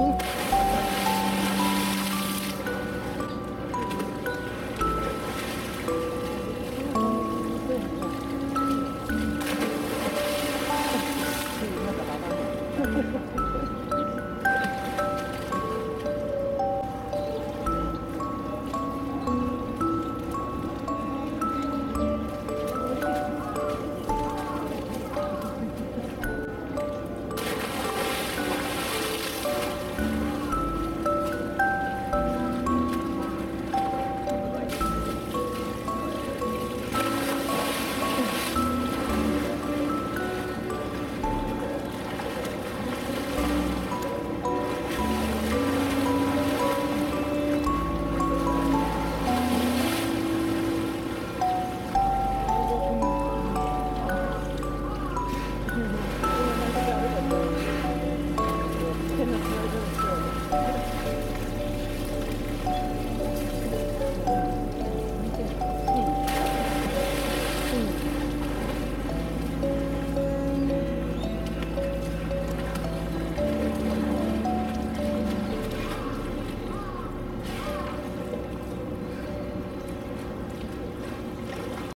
Ooh.